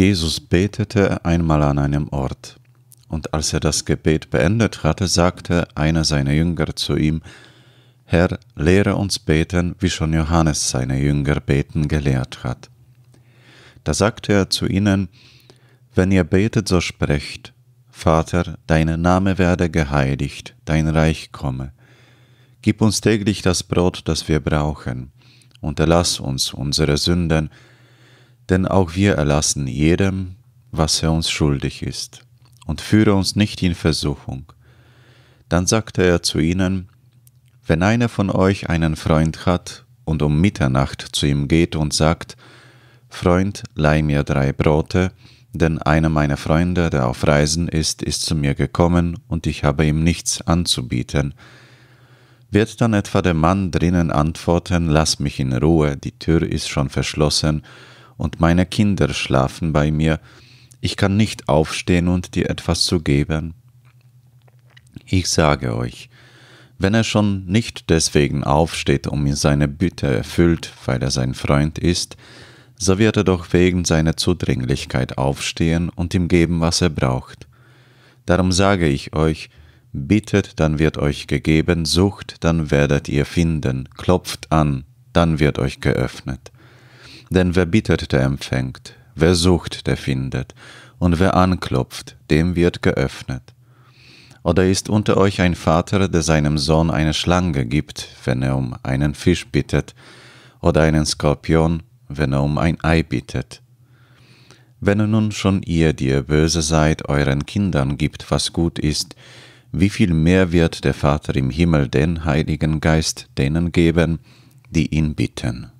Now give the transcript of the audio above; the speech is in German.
Jesus betete einmal an einem Ort, und als er das Gebet beendet hatte, sagte einer seiner Jünger zu ihm, Herr, lehre uns beten, wie schon Johannes seine Jünger beten gelehrt hat. Da sagte er zu ihnen, Wenn ihr betet, so sprecht, Vater, dein Name werde geheiligt, dein Reich komme. Gib uns täglich das Brot, das wir brauchen, und erlass uns unsere Sünden, denn auch wir erlassen jedem, was er uns schuldig ist, und führe uns nicht in Versuchung. Dann sagte er zu ihnen, wenn einer von euch einen Freund hat und um Mitternacht zu ihm geht und sagt, Freund, leih mir drei Brote, denn einer meiner Freunde, der auf Reisen ist, ist zu mir gekommen und ich habe ihm nichts anzubieten, wird dann etwa der Mann drinnen antworten, lass mich in Ruhe, die Tür ist schon verschlossen, und meine Kinder schlafen bei mir, ich kann nicht aufstehen und dir etwas zu geben? Ich sage euch, wenn er schon nicht deswegen aufsteht, um ihm seine Bitte erfüllt, weil er sein Freund ist, so wird er doch wegen seiner Zudringlichkeit aufstehen und ihm geben, was er braucht. Darum sage ich euch, bittet, dann wird euch gegeben, sucht, dann werdet ihr finden, klopft an, dann wird euch geöffnet. Denn wer bittet, der empfängt, wer sucht, der findet, und wer anklopft, dem wird geöffnet. Oder ist unter euch ein Vater, der seinem Sohn eine Schlange gibt, wenn er um einen Fisch bittet, oder einen Skorpion, wenn er um ein Ei bittet? Wenn nun schon ihr, die ihr böse seid, euren Kindern gibt, was gut ist, wie viel mehr wird der Vater im Himmel den Heiligen Geist denen geben, die ihn bitten.